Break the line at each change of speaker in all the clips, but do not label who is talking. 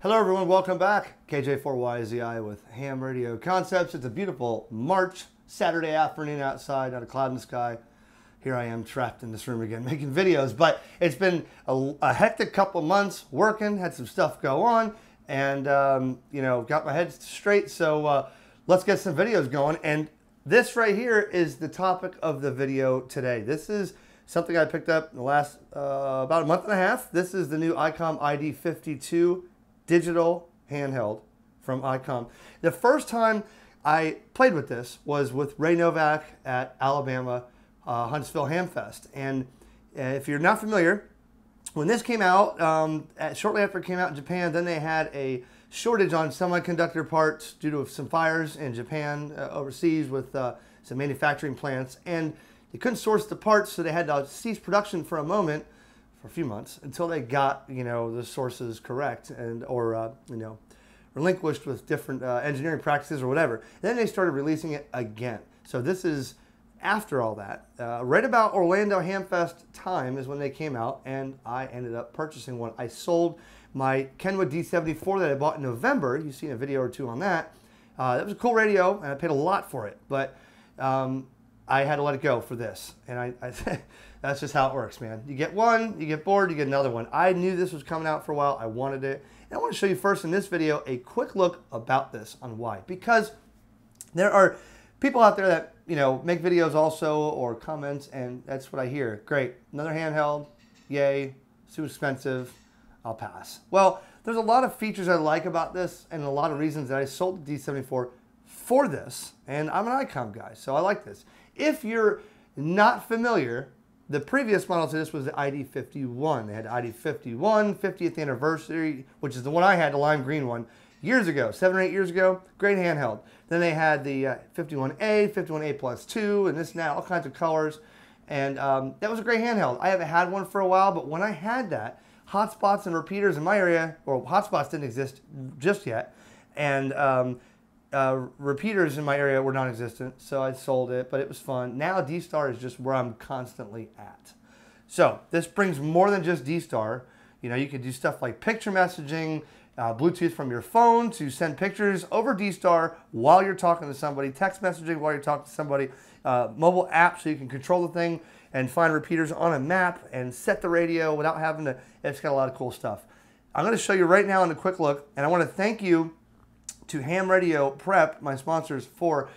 Hello, everyone. Welcome back. KJ4YZI with Ham Radio Concepts. It's a beautiful March Saturday afternoon outside, not a cloud in the sky. Here I am trapped in this room again making videos, but it's been a, a hectic couple months working, had some stuff go on, and um, you know, got my head straight. So uh, let's get some videos going. And this right here is the topic of the video today. This is something I picked up in the last uh, about a month and a half. This is the new ICOM ID52 digital handheld from ICOM. The first time I played with this was with Ray Novak at Alabama uh, Huntsville Hamfest. And uh, if you're not familiar, when this came out, um, at, shortly after it came out in Japan, then they had a shortage on semiconductor parts due to some fires in Japan uh, overseas with uh, some manufacturing plants. And they couldn't source the parts, so they had to cease production for a moment for a few months until they got you know the sources correct and or uh, you know relinquished with different uh, engineering practices or whatever. And then they started releasing it again. So this is after all that. Uh, right about Orlando Hamfest time is when they came out, and I ended up purchasing one. I sold my Kenwood D74 that I bought in November. You've seen a video or two on that. Uh, that was a cool radio, and I paid a lot for it, but um, I had to let it go for this. And I, I that's just how it works, man. You get one, you get bored, you get another one. I knew this was coming out for a while. I wanted it. And I want to show you first in this video a quick look about this on why. Because there are people out there that, you know, make videos also or comments, and that's what I hear. Great, another handheld, yay, too expensive, I'll pass. Well, there's a lot of features I like about this and a lot of reasons that I sold the D74 for this, and I'm an ICOM guy, so I like this. If you're not familiar, the previous model to this was the ID51. They had ID51, 50th anniversary, which is the one I had, the lime green one, years ago, seven or eight years ago. Great handheld. Then they had the uh, 51A, 51A plus 2, and this now, all kinds of colors. And um, that was a great handheld. I haven't had one for a while, but when I had that, hotspots and repeaters in my area, or hotspots didn't exist just yet, and um, uh, repeaters in my area were non-existent, so I sold it, but it was fun. Now D-Star is just where I'm constantly at. So this brings more than just D-Star. You know, you can do stuff like picture messaging, uh, Bluetooth from your phone to send pictures over D-Star while you're talking to somebody, text messaging while you're talking to somebody, uh, mobile app so you can control the thing and find repeaters on a map and set the radio without having to, it's got a lot of cool stuff. I'm going to show you right now in a quick look, and I want to thank you to Ham Radio Prep, my sponsors, for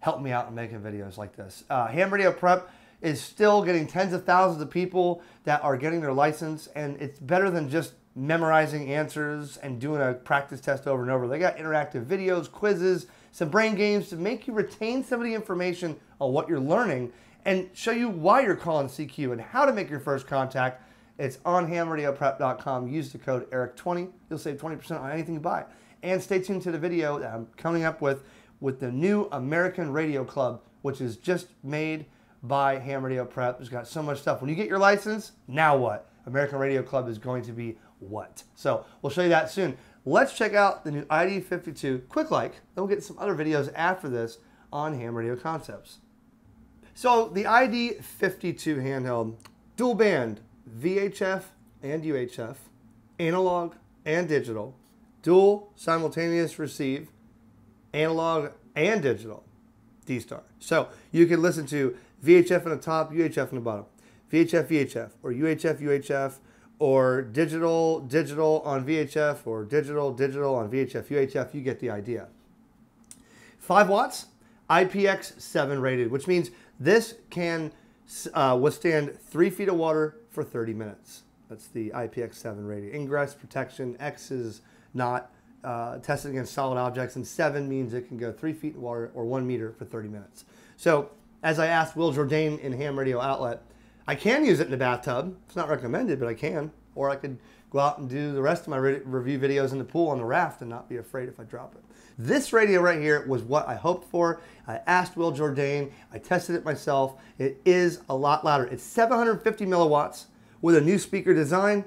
helping me out in making videos like this. Uh, Ham Radio Prep is still getting tens of thousands of people that are getting their license, and it's better than just memorizing answers and doing a practice test over and over. They got interactive videos, quizzes, some brain games to make you retain some of the information on what you're learning and show you why you're calling CQ and how to make your first contact. It's on hamradioprep.com. Use the code ERIC20. You'll save 20% on anything you buy. And stay tuned to the video that I'm coming up with with the new American Radio Club, which is just made by Ham Radio Prep. It's got so much stuff. When you get your license, now what? American Radio Club is going to be what? So we'll show you that soon. Let's check out the new ID52 Quick Look. Then we'll get some other videos after this on Ham Radio Concepts. So the ID52 handheld, dual band, VHF and UHF, analog and digital, dual simultaneous receive, analog and digital, D-Star. So you can listen to VHF on the top, UHF on the bottom, VHF, VHF, or UHF, UHF, or digital, digital on VHF, or digital, digital on VHF, UHF. You get the idea. 5 watts, IPX7 rated, which means this can uh, withstand 3 feet of water for 30 minutes. That's the IPX7 rating. Ingress protection, X is not uh, tested against solid objects, and seven means it can go three feet in water or one meter for 30 minutes. So, as I asked Will Jourdain in Ham Radio Outlet, I can use it in the bathtub. It's not recommended, but I can. Or I could go out and do the rest of my re review videos in the pool on the raft and not be afraid if I drop it. This radio right here was what I hoped for. I asked Will Jourdain. I tested it myself. It is a lot louder. It's 750 milliwatts with a new speaker design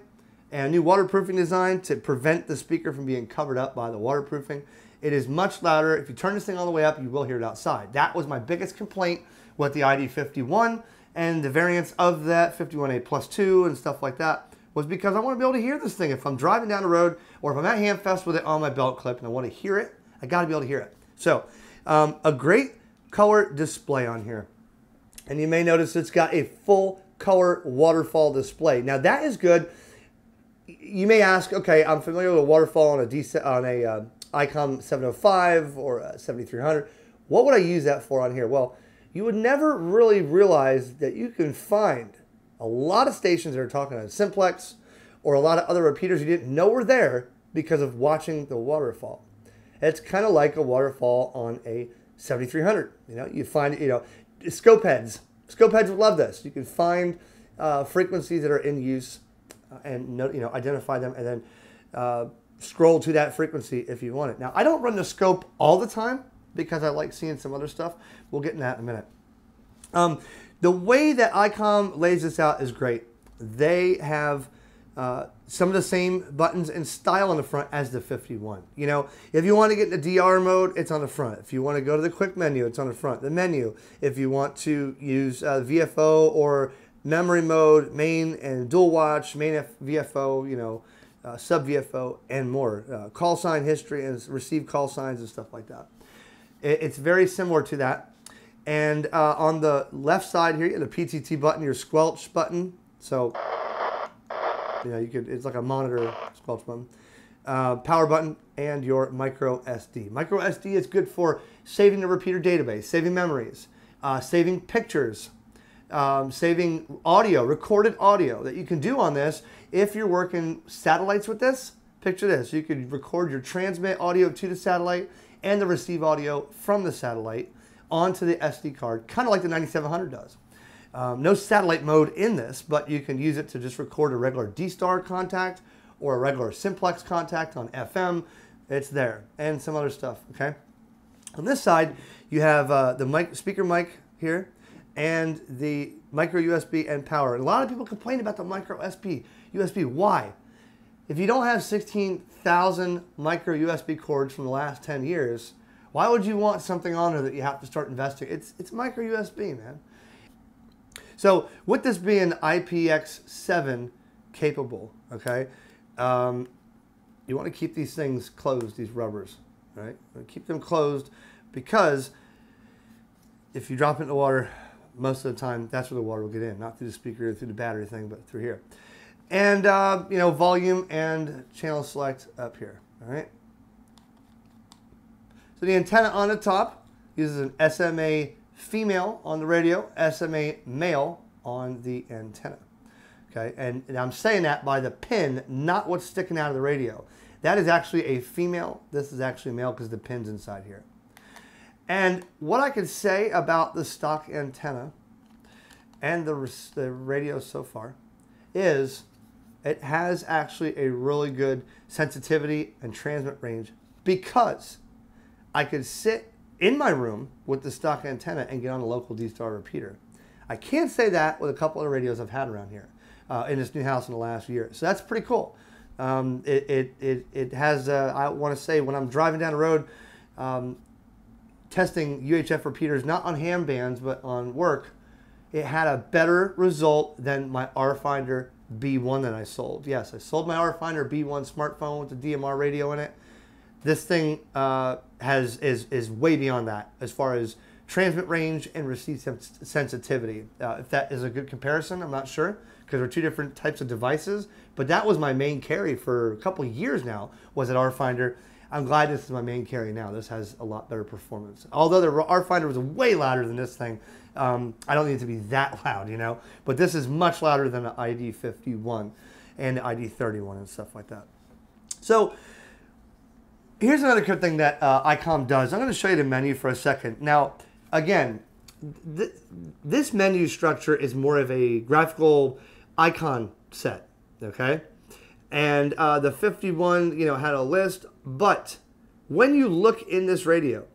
and a new waterproofing design to prevent the speaker from being covered up by the waterproofing. It is much louder. If you turn this thing all the way up, you will hear it outside. That was my biggest complaint with the ID51 and the variants of that 51A plus 2 and stuff like that was because I want to be able to hear this thing. If I'm driving down the road or if I'm at Hamfest with it on my belt clip and I want to hear it, I got to be able to hear it. So, um, a great color display on here. And you may notice it's got a full color waterfall display. Now that is good. You may ask, okay, I'm familiar with a waterfall on a, D- on a uh, ICOM 705 or a 7300. What would I use that for on here? Well, you would never really realize that you can find a lot of stations that are talking on simplex or a lot of other repeaters you didn't know were there because of watching the waterfall. It's kind of like a waterfall on a 7300. You know, you find, you know, scope heads. Scope heads would love this. You can find uh, frequencies that are in use and you know identify them and then uh, scroll to that frequency if you want it. Now, I don't run the scope all the time because I like seeing some other stuff. We'll get in that in a minute. Um, the way that ICOM lays this out is great. They have uh, some of the same buttons and style on the front as the 51. You know, if you want to get into DR mode, it's on the front. If you want to go to the quick menu, it's on the front. The menu, if you want to use uh, VFO or memory mode, main and dual watch, main VFO, you know, uh, sub VFO, and more. Uh, call sign history and receive call signs and stuff like that. It, it's very similar to that. And uh, on the left side here, you have the PTT button, your squelch button. So you know, you could, it's like a monitor squelch button. Uh, power button and your micro SD. Micro SD is good for saving the repeater database, saving memories, uh, saving pictures, um, saving audio, recorded audio that you can do on this if you're working satellites with this. Picture this, you could record your transmit audio to the satellite and the receive audio from the satellite onto the SD card, kind of like the 9700 does. Um, no satellite mode in this, but you can use it to just record a regular D-Star contact or a regular simplex contact on FM. It's there and some other stuff, okay? On this side, you have uh, the mic, speaker mic here and the micro USB and power. A lot of people complain about the micro USB. USB, why? If you don't have 16,000 micro USB cords from the last 10 years, why would you want something on there that you have to start investing? It's, it's micro USB, man. So with this being IPX7 capable, okay, um, you want to keep these things closed, these rubbers, right? Keep them closed because if you drop it in the water, most of the time that's where the water will get in, not through the speaker through the battery thing, but through here. And, uh, you know, volume and channel select up here, all right? So the antenna on the top uses an SMA female on the radio, SMA male on the antenna. Okay, and, and, I'm saying that by the pin, not what's sticking out of the radio. That is actually a female. This is actually male because the pin's inside here. And what I can say about the stock antenna and the, the radio so far is it has actually a really good sensitivity and transmit range because I could sit in my room with the stock antenna and get on a local D-Star repeater. I can't say that with a couple of radios I've had around here uh, in this new house in the last year. So that's pretty cool. Um, it, it, it, it, has, uh, I want to say, when I'm driving down the road um, testing UHF repeaters, not on ham bands, but on work, it had a better result than my RFinder B1 that I sold. Yes, I sold my RFinder B1 smartphone with the DMR radio in it. This thing uh, has is is way beyond that as far as transmit range and receive sensitivity. Uh, if that is a good comparison, I'm not sure because they're two different types of devices. But that was my main carry for a couple years now. Was at RFinder. I'm glad this is my main carry now. This has a lot better performance. Although the R-Finder was way louder than this thing, um, I don't need it to be that loud, you know. But this is much louder than the ID51 and the ID31 and stuff like that. So here's another good thing that uh, ICOM does. I'm going to show you the menu for a second. Now, again, th- this menu structure is more of a graphical icon set, okay? And uh, the 51, you know, had a list, but when you look in this radio,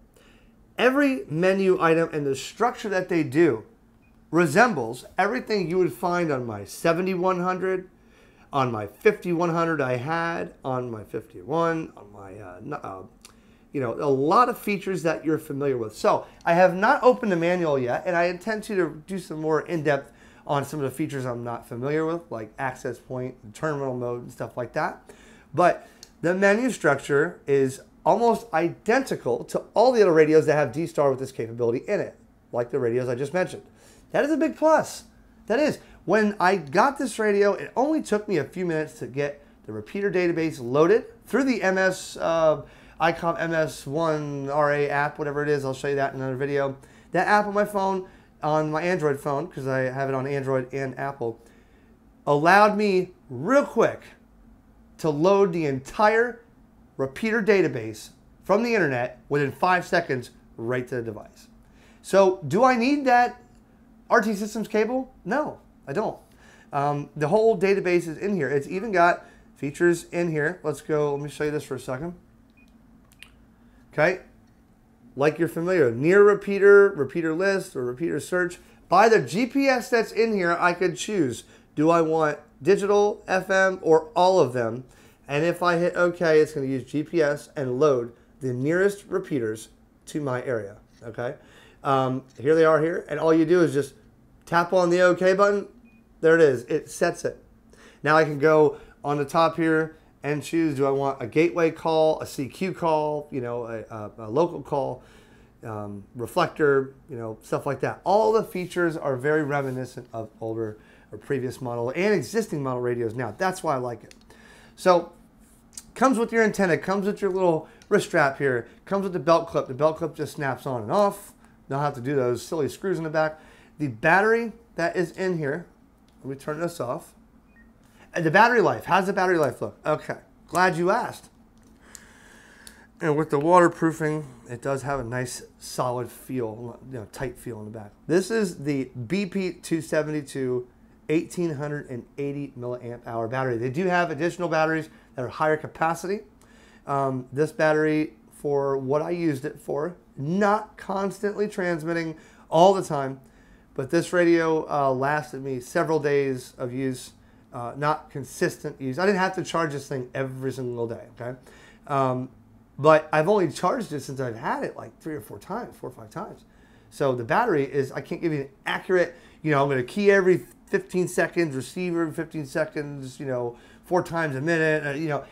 every menu item and the structure that they do resembles everything you would find on my 7100, on my 5100 I had, on my 51, on my uh, uh, you know, a lot of features that you're familiar with. So I have not opened the manual yet, and I intend to do some more in-depth on some of the features I'm not familiar with, like access point, terminal mode, and stuff like that. But the menu structure is almost identical to all the other radios that have D-Star with this capability in it, like the radios I just mentioned. That is a big plus. That is. When I got this radio, it only took me a few minutes to get the repeater database loaded through the MS uh, ICOM MS1 RA app, whatever it is. I'll show you that in another video. That app on my phone, on my Android phone, because I have it on Android and Apple, allowed me real quick to load the entire repeater database from the internet within five seconds right to the device. So do I need that RT Systems cable? No, I don't. Um, the whole database is in here. It's even got features in here. Let's go, let me show you this for a second. Okay, like you're familiar, near repeater, repeater list, or repeater search. By the GPS that's in here, I could choose, do I want digital, FM, or all of them? And if I hit OK, it's going to use GPS and load the nearest repeaters to my area. Okay, um, here they are here, and all you do is just tap on the OK button. There it is. It sets it. Now I can go on the top here and choose, do I want a gateway call, a CQ call, you know, a, a, a local call, um, reflector, you know, stuff like that. All the features are very reminiscent of older or previous model and existing model radios now. That's why I like it. So comes with your antenna, comes with your little wrist strap here, comes with the belt clip. The belt clip just snaps on and off. Don't have to do those silly screws in the back. The battery that is in here, let me turn this off. The battery life, how's the battery life look? Okay, glad you asked. And with the waterproofing, it does have a nice solid feel, you know, tight feel in the back. This is the BP272 1880 milliamp hour battery. They do have additional batteries that are higher capacity. Um, this battery, for what I used it for, not constantly transmitting all the time, but this radio uh, lasted me several days of use, uh, not consistent use. I didn't have to charge this thing every single day, okay? Um, but I've only charged it since I've had it like three or four times, four or five times. So the battery is, I can't give you an accurate, you know, I'm to key every 15 seconds, receive every 15 seconds, you know, four times a minute, uh, you know.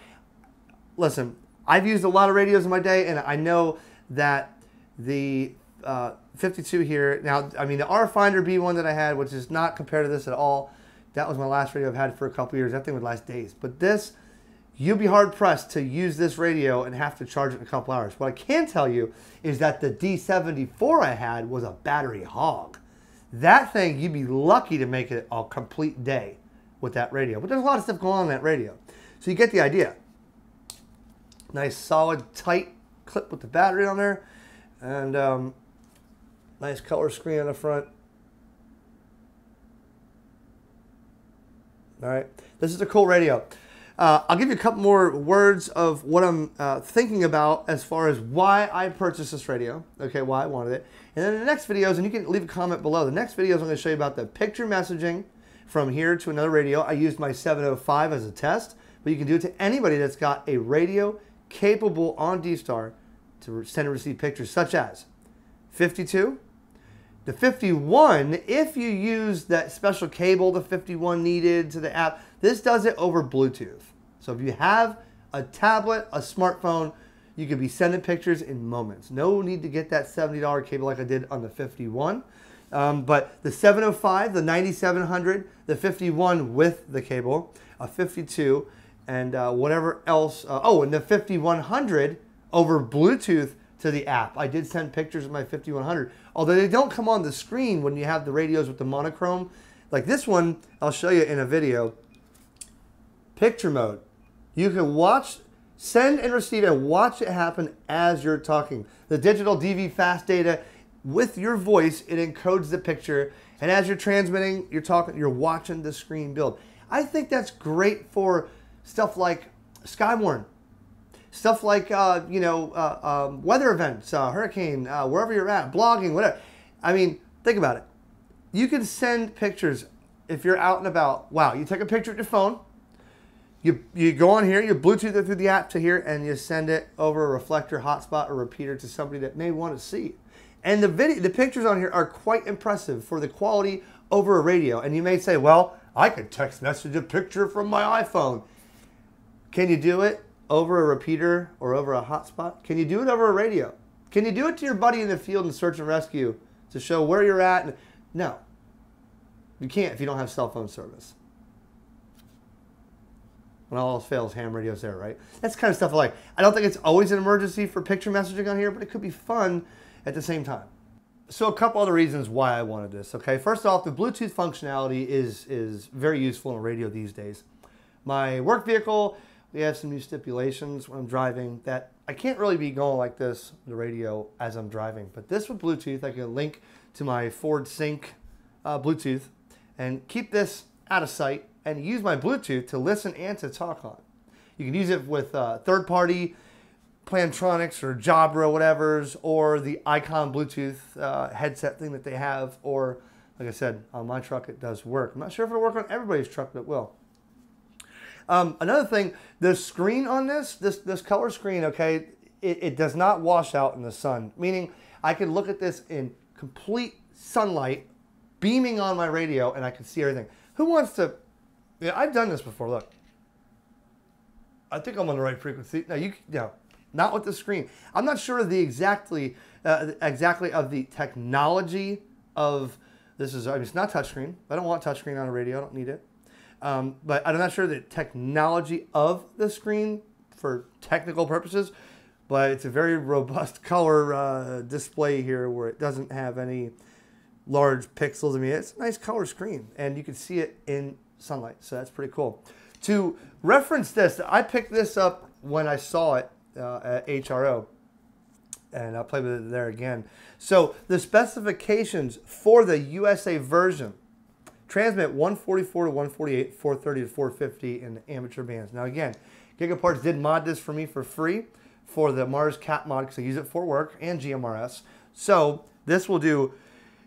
Listen, I've used a lot of radios in my day, and I know that the uh, 52 here, now, I mean, the RFinder B1 that I had, which is not compared to this at all, that was my last radio I've had for a couple years. That thing would last days. But this, you'll be hard pressed to use this radio and have to charge it in a couple hours. What I can tell you is that the D74 I had was a battery hog. That thing, you'd be lucky to make it a complete day with that radio. But there's a lot of stuff going on in that radio. So you get the idea. Nice, solid, tight clip with the battery on there. And um, nice color screen on the front. All right, this is a cool radio. Uh, I'll give you a couple more words of what I'm uh, thinking about as far as why I purchased this radio, okay, why I wanted it. And then the next videos, and you can leave a comment below, the next videos I'm going to show you about the picture messaging from here to another radio. I used my 705 as a test, but you can do it to anybody that's got a radio capable on D-Star to send and receive pictures, such as 52, the 51, if you use that special cable the 51 needed to the app, this does it over Bluetooth. So if you have a tablet, a smartphone, you could be sending pictures in moments. No need to get that $70 cable like I did on the 51. Um, but the 705, the 9700, the 51 with the cable, a 52, and uh, whatever else. Uh, oh, and the 5100 over Bluetooth to the app. I did send pictures of my 5100, although they don't come on the screen when you have the radios with the monochrome. Like this one, I'll show you in a video. Picture mode. You can watch, send and receive and watch it happen as you're talking. The digital DV fast data with your voice, it encodes the picture. And as you're transmitting, you're talking, you're watching the screen build. I think that's great for stuff like Skywarn, stuff like uh, you know uh, um, weather events, uh, hurricane, uh, wherever you're at, blogging, whatever. I mean, think about it. You can send pictures if you're out and about. Wow, you take a picture with your phone you, you go on here, you Bluetooth it through the app to here, and you send it over a reflector, hotspot, or repeater to somebody that may want to see. It. And the video, the pictures on here are quite impressive for the quality over a radio. And you may say, well, I could text message a picture from my iPhone. Can you do it over a repeater or over a hotspot? Can you do it over a radio? Can you do it to your buddy in the field in search and rescue to show where you're at? No. You can't if you don't have cell phone service. When all else fails, ham radio's there, right? That's kind of stuff I like. I don't think it's always an emergency for picture messaging on here, but it could be fun at the same time. So a couple other reasons why I wanted this. Okay, first off, the Bluetooth functionality is is very useful in radio these days. My work vehicle, we have some new stipulations when I'm driving that I can't really be going like this the radio as I'm driving. But this with Bluetooth, I can link to my Ford Sync uh, Bluetooth and keep this out of sight and use my Bluetooth to listen and to talk on. You can use it with uh, third-party Plantronics or Jabra whatever's, or the Icom Bluetooth uh, headset thing that they have, or like I said, on my truck it does work. I'm not sure if it'll work on everybody's truck, but it will. Um, another thing, the screen on this, this, this color screen, okay, it, it does not wash out in the sun, meaning I can look at this in complete sunlight beaming on my radio and I can see everything. Who wants to, yeah, I've done this before, look. I think I'm on the right frequency. No, you, no, not with the screen. I'm not sure of the exactly, uh, exactly of the technology of, this is, I mean, it's not touchscreen. I don't want touchscreen on a radio, I don't need it. Um, but I'm not sure the technology of the screen for technical purposes, but it's a very robust color uh, display here where it doesn't have any large pixels. I mean, it's a nice color screen and you can see it in sunlight. So that's pretty cool. To reference this, I picked this up when I saw it uh, at HRO and I'll play with it there again. So the specifications for the USA version transmit 144 to 148, 430 to 450 in amateur bands. Now again, Gigaparts did mod this for me for free for the MARS/CAP mod because I use it for work and GMRS. So this will do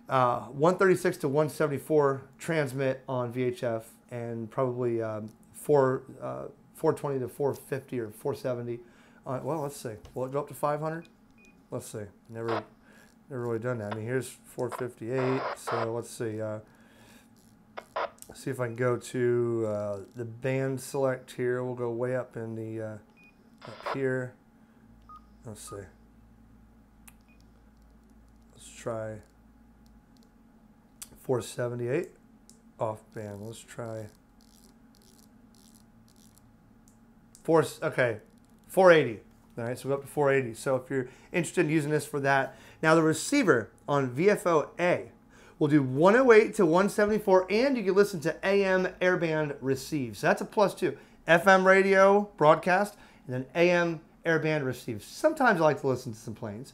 uh, 136 to 174 transmit on VHF and probably um, 4, uh, 420 to 450 or 470. Uh, well, let's see. Will it go up to 500? Let's see. Never, never really done that. I mean, here's 458. So let's see. See if I can go to uh, the band select here. We'll go way up in the uh, up here. Let's see. Let's try 478 off band. Let's try four. Okay, 480. All right, so we're up to 480. So if you're interested in using this for that, now the receiver on VFO A will do 108 to 174, and you can listen to AM airband receive. So that's a plus two. FM radio broadcast, and then AM airband receive. Sometimes I like to listen to some planes.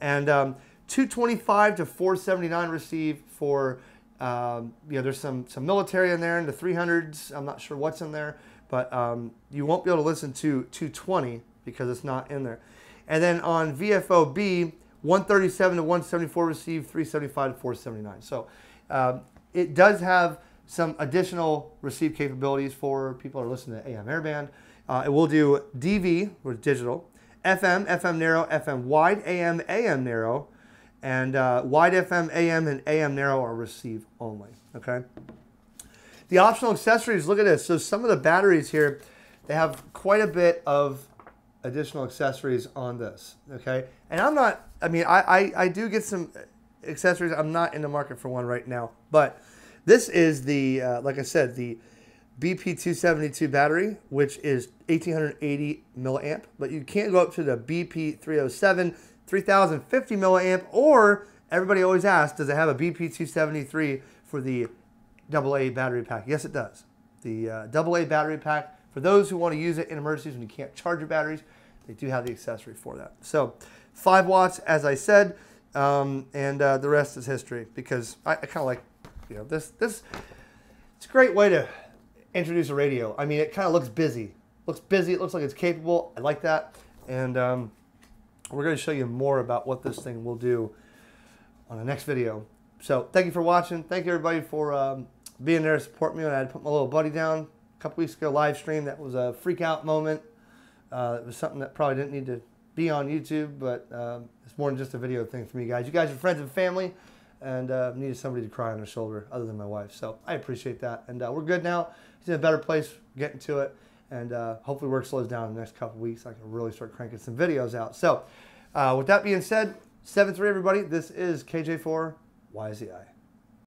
And um, 225 to 479 receive for, um, you know, there's some, some military in there in the 300s. I'm not sure what's in there, but um, you won't be able to listen to 220 because it's not in there. And then on VFOB, 137 to 174 receive, 375 to 479. So um, it does have some additional receive capabilities for people who are listening to AM airband. Uh, it will do DV, or digital, FM, FM narrow, FM wide, AM, AM narrow, and uh, wide FM, AM, and AM narrow are receive only. Okay. The optional accessories. Look at this. So some of the batteries here, they have quite a bit of additional accessories on this. Okay. And I'm not. I mean, I I, I do get some accessories. I'm not in the market for one right now, but this is the uh, like I said the BP272 battery, which is 1880 milliamp, but you can't go up to the BP307 3050 milliamp, or everybody always asks, does it have a BP273 for the AA battery pack? Yes, it does. The uh, AA battery pack, for those who want to use it in emergencies when you can't charge your batteries, they do have the accessory for that. So, 5 watts, as I said, um, and uh, the rest is history because I, I kind of like, you know, this, this, it's a great way to introduce a radio. I mean, it kind of looks busy. Looks busy. It looks like it's capable. I like that. And um, we're going to show you more about what this thing will do on the next video. So thank you for watching. Thank you everybody for um, being there to support me when I had to put my little buddy down couple weeks ago live stream. That was a freak out moment. Uh, it was something that probably didn't need to be on YouTube, but um, it's more than just a video thing for me, guys. You guys are friends and family. and uh, needed somebody to cry on his shoulder other than my wife. So I appreciate that. And uh, we're good now. He's in a better place, getting to it. And uh, hopefully work slows down in the next couple weeks. I can really start cranking some videos out. So uh, with that being said, 7-3 everybody. This is KJ4 YZI.